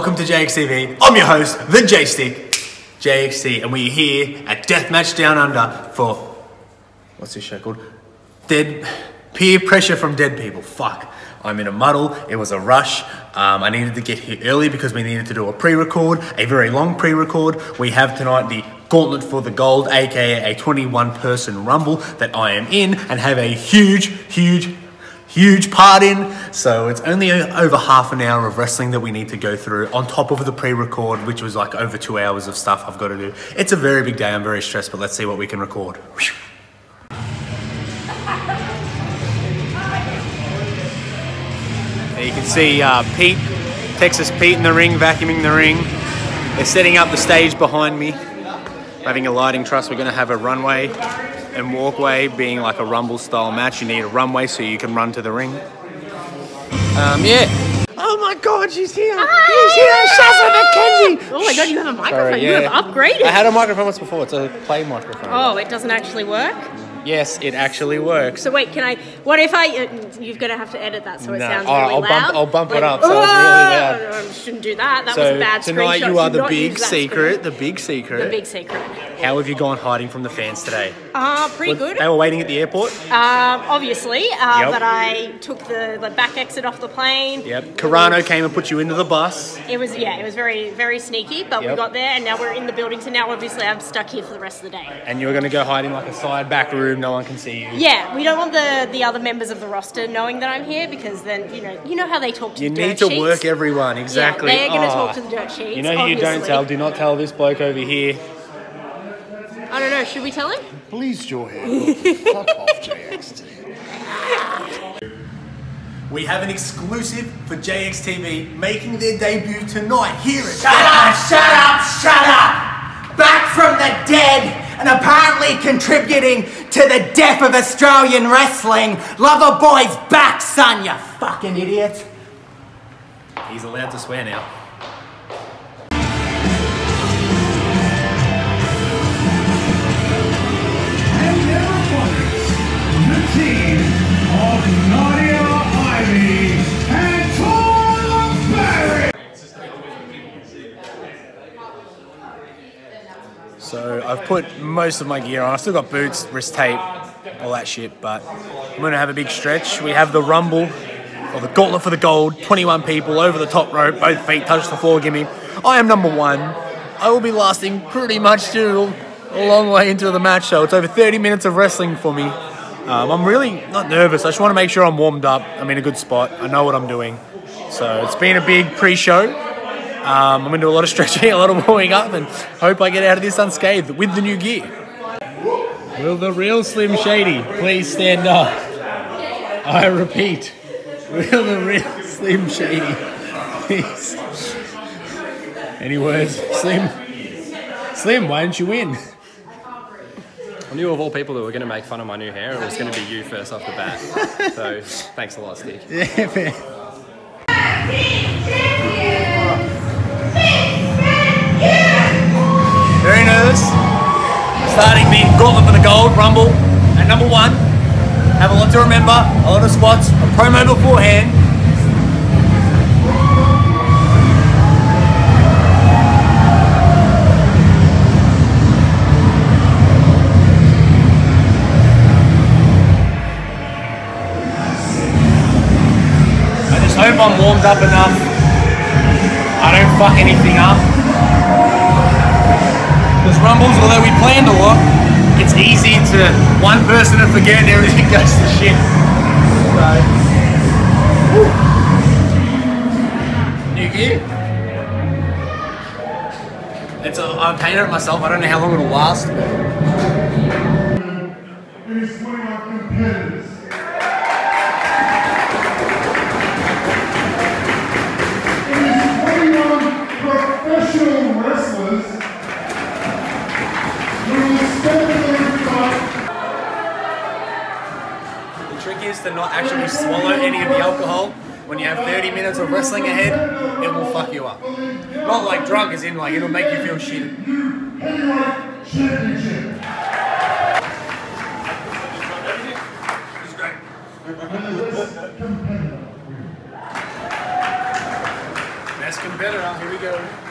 Welcome to JXTV. I'm your host, the JayStick, JXT, and we're here at Deathmatch Down Under for what's this show called? Dead peer pressure from dead people. Fuck. I'm in a muddle. It was a rush. Um, I needed to get here early because we needed to do a pre-record, a very long pre-record. We have tonight the Gauntlet for the Gold, aka a 21-person rumble that I am in, and have a huge, huge, huge part in. So it's only over half an hour of wrestling that we need to go through on top of the pre-record, which was like over two hours of stuff I've got to do. It's a very big day. I'm very stressed, but let's see what we can record. You can see uh, Pete, Texas Pete in the ring, vacuuming the ring. They're setting up the stage behind me, having a lighting truss. We're going to have a runway and walkway, being like a rumble style match. You need a runway so you can run to the ring. Um, yeah. Oh my God, she's here! She's here, Shazza McKenzie. Oh my god, you have a microphone. Sorry, You have upgraded. I had a microphone once before. It's a play microphone. oh, it doesn't actually work. Yes, it actually works. So wait, can I? What if I? Uh, you're gonna have to edit that so it No. sounds really I'll bump- I'll bump it Like, up so it's really! I shouldn't do that. That was a bad tonight screenshot. you are the big secret. The big secret. The big secret. How have you gone hiding from the fans today? Uh, pretty good. They were waiting at the airport. Um, obviously, uh, Yep. but I took the, the back exit off the plane. Yep. Carano came and put you into the bus. It was yeah, it was very very sneaky, but we got there and now we're in the building. So now obviously I'm stuck here for the rest of the day. And you were going to go hide in like a side back room. No one can see you. Yeah, we don't want the the other members of the roster knowing that I'm here because then you know you know how they talk to You the need to sheets. work everyone. Exactly. Yeah, they're going to Oh. talk to the dirt sheets. You know who you don't obviously. tell? Do not tell this bloke over here. I don't know. Should we tell him? Please, Joe Fuck off, JXT. We have an exclusive for JXTV making their debut tonight. here it. Shut up, shut up, shut up! Back from the dead and apparently contributing to the death of Australian wrestling. Lover Boy's back, son, you fucking idiot. He's allowed to swear now. I've put most of my gear on. I've still got boots, wrist tape, all that shit, but I'm gonna have a big stretch. We have the rumble, or the gauntlet for the gold, 21 people over the top rope, both feet touch the floor, gimme. I am number one. I will be lasting pretty much till a long way into the match, so it's over 30 minutes of wrestling for me. Um, I'm really not nervous. I just want to make sure I'm warmed up. I'm in a good spot. I know what I'm doing. So it's been a big pre-show. Um, I'm going to do a lot of stretching, a lot of warming up, and hope I get out of this unscathed with the new gear. Will the real Slim Shady please stand up? I repeat, will the real Slim Shady please? Any words, Slim? Slim, why didn't you win? I knew of all people that were going to make fun of my new hair, it was going to be you first off the bat. So thanks a lot, Steve. Yeah, man. Starting the gauntlet for the gold, rumble, at number one. Have a lot to remember, a lot of spots, a promo beforehand. I just hope I'm warmed up enough. I don't fuck anything up. Because Rumbles, although we planned a lot, it's easy to one person to forget and everything goes to shit. So, whew. new gear. It's a, I painted it myself. I don't know how long it'll last. It is 21 competitors. to not actually swallow any of the alcohol. When you have 30 minutes of wrestling ahead, it will fuck you up. Not like drunk, as in like it'll make you feel shit. Best competitor, here we go.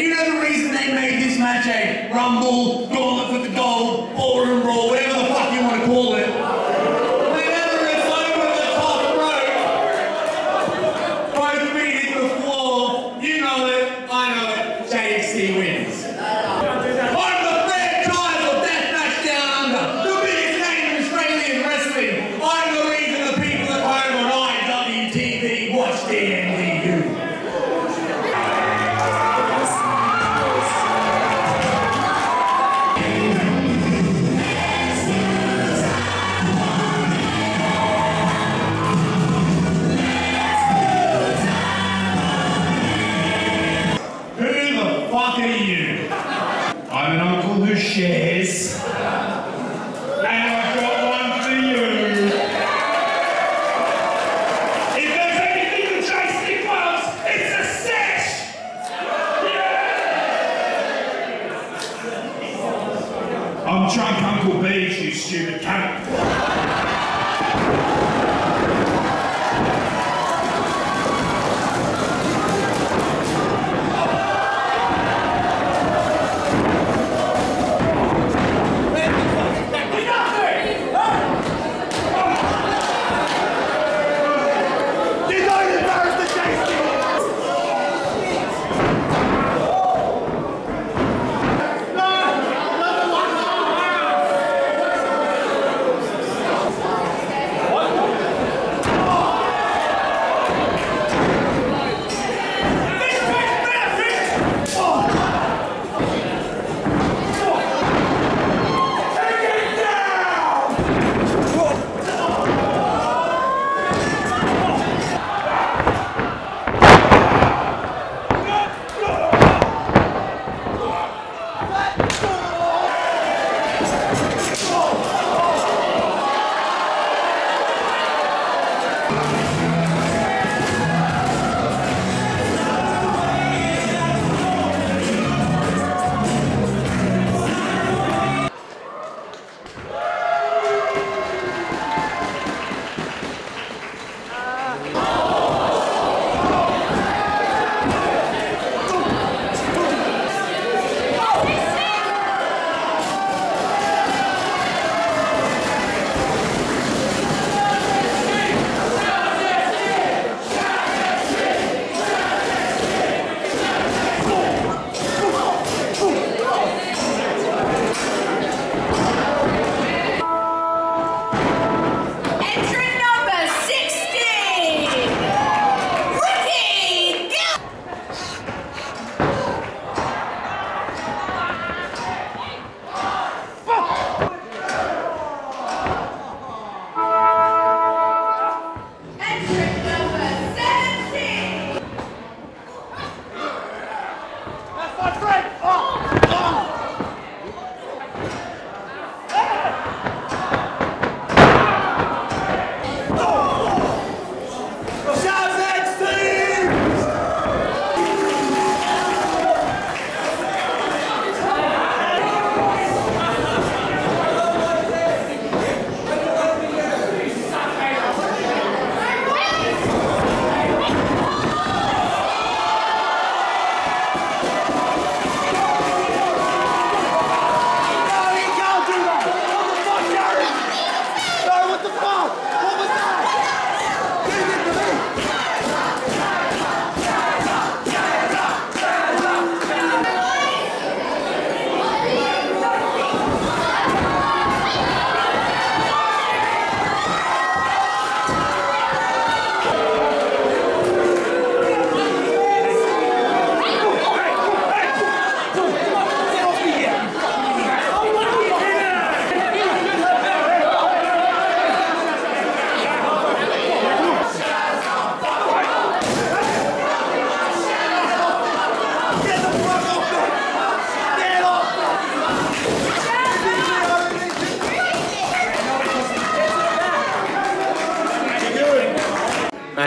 You know the reason they made this match a rumble, gauntlet for the gold, ballroom raw, whatever the fuck you want to call it. Whenever it's over the top rope, both feet hit the floor, you know it, I know it, JXT wins. Watch the end.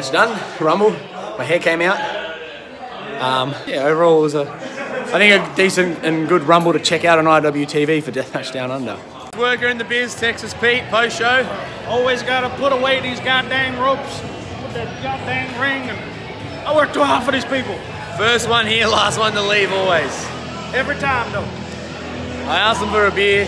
Match done. Rumble. My hair came out. Um, yeah, overall it was a, I think a decent and good rumble to check out on IWTV for Deathmatch Down Under. Worker in the biz, Texas Pete, post show. Always gotta put away these goddamn ropes with that goddamn ring and I work too hard for these people. First one here, last one to leave always. Every time though. I asked them for a beer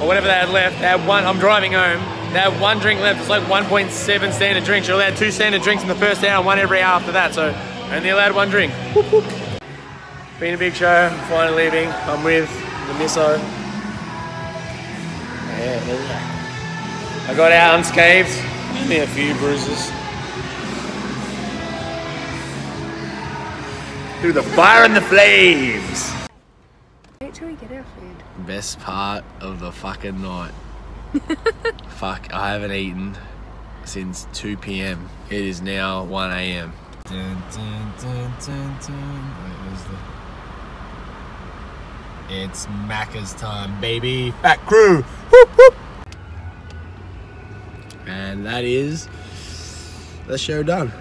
or whatever they had left. They had one. I'm driving home. They had one drink left. It's like 1.7 standard drinks. You're allowed two standard drinks in the first hour, one every hour after that. So only allowed one drink. Whoop, whoop. Been a big show. I'm finally leaving. I'm with the misso. Yeah, I got out unscathed. Only a few bruises. Through the fire and the flames. Wait till we get our food. Best part of the fucking night. Fuck, I haven't eaten since 2 p.m. It is now 1 a.m. Dun, dun, dun, dun, dun. The... It's Macca's time, baby. Fat crew. Whoop, whoop. And that is the show done.